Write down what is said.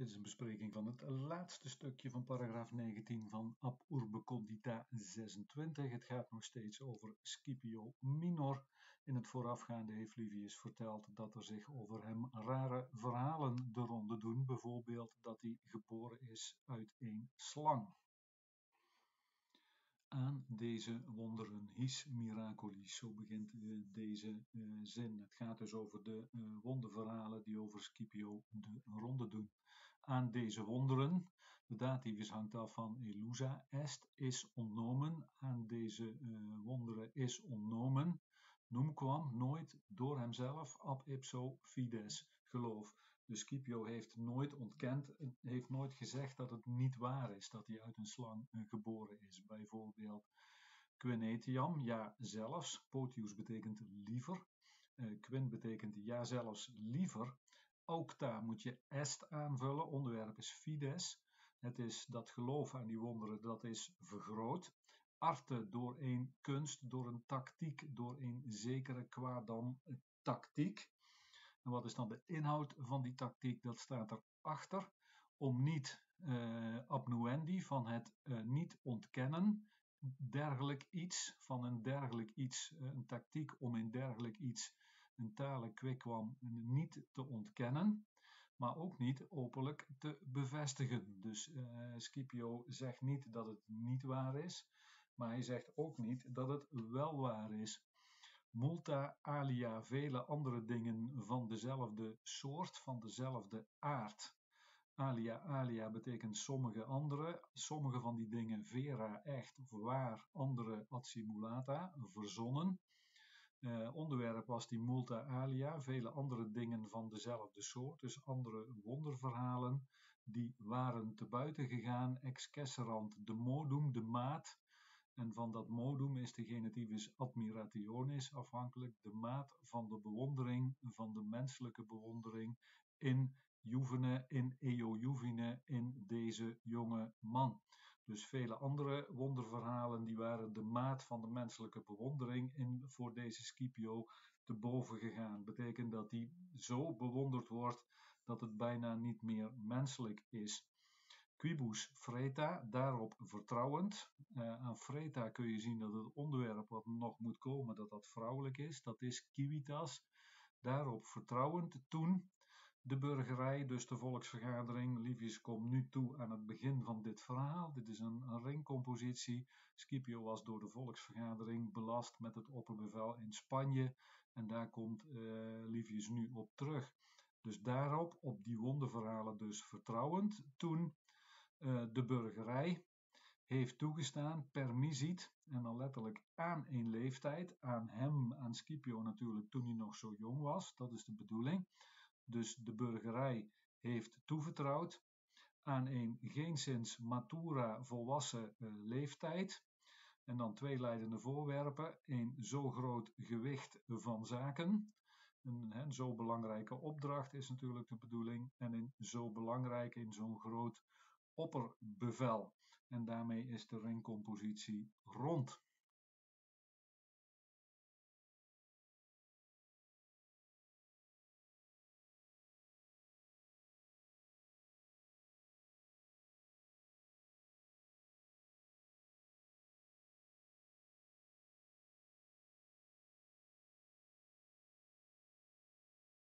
Dit is een bespreking van het laatste stukje van paragraaf 19 van Ab Urbe Condita 26. Het gaat nog steeds over Scipio Minor. In het voorafgaande heeft Livius verteld dat er zich over hem rare verhalen de ronde doen. Bijvoorbeeld dat hij geboren is uit een slang aan deze wonderen, his miraculis, zo begint uh, deze uh, zin. Het gaat dus over de uh, wonderverhalen die over Scipio de ronde doen. Aan deze wonderen, de dativus hangt af van elusa est, is ontnomen, aan deze wonderen is ontnomen, kwam nooit door hemzelf, ab ipso fides, geloof. Dus Scipio heeft nooit ontkend, heeft nooit gezegd dat het niet waar is dat hij uit een slang eh, geboren is. Bijvoorbeeld quinetiam, ja zelfs. Potius betekent liever. Uh, quin betekent ja zelfs liever. Ook daar moet je est aanvullen. Onderwerp is fides. Het is dat geloof aan die wonderen, dat is vergroot. Arte door een kunst, door een tactiek, door een zekere kwadam tactiek. En wat is dan de inhoud van die tactiek? Dat staat erachter om niet uh, abnuendi, van het uh, niet ontkennen, dergelijk iets, van een dergelijk iets, uh, een tactiek om in dergelijk iets, een tale kwam niet te ontkennen, maar ook niet openlijk te bevestigen. Dus Scipio zegt niet dat het niet waar is, maar hij zegt ook niet dat het wel waar is multa alia vele andere dingen van dezelfde soort, van dezelfde aard. Alia alia betekent sommige andere, sommige van die dingen vera echt waar, andere ad simulata, verzonnen. Uh, onderwerp was die multa alia, vele andere dingen van dezelfde soort, dus andere wonderverhalen, die waren te buiten gegaan, ex de modum, de maat, en van dat modum is de genitivus admirationis afhankelijk de maat van de bewondering, van de menselijke bewondering in Juvene, in Eo Juvine, in deze jonge man. Dus vele andere wonderverhalen die waren de maat van de menselijke bewondering in, voor deze Scipio te boven gegaan. Betekent dat hij zo bewonderd wordt dat het bijna niet meer menselijk is. Quibus Freta, daarop vertrouwend. Uh, aan Freta kun je zien dat het onderwerp wat nog moet komen, dat dat vrouwelijk is. Dat is Civitas. Daarop vertrouwend toen de burgerij, dus de volksvergadering. Livius komt nu toe aan het begin van dit verhaal. Dit is een, een ringcompositie. Scipio was door de volksvergadering belast met het opperbevel in Spanje. En daar komt uh, Livius nu op terug. Dus daarop, op die wonderverhalen dus vertrouwend, toen de burgerij heeft toegestaan, permissiet, en dan letterlijk aan een leeftijd, aan hem, aan Scipio natuurlijk, toen hij nog zo jong was, dat is de bedoeling. Dus de burgerij heeft toevertrouwd aan een geenszins matura volwassen uh, leeftijd. En dan twee leidende voorwerpen, een zo groot gewicht van zaken. Een, zo belangrijke opdracht is natuurlijk de bedoeling. En een zo belangrijk, in zo'n groot opperbevel. En daarmee is de ringcompositie rond.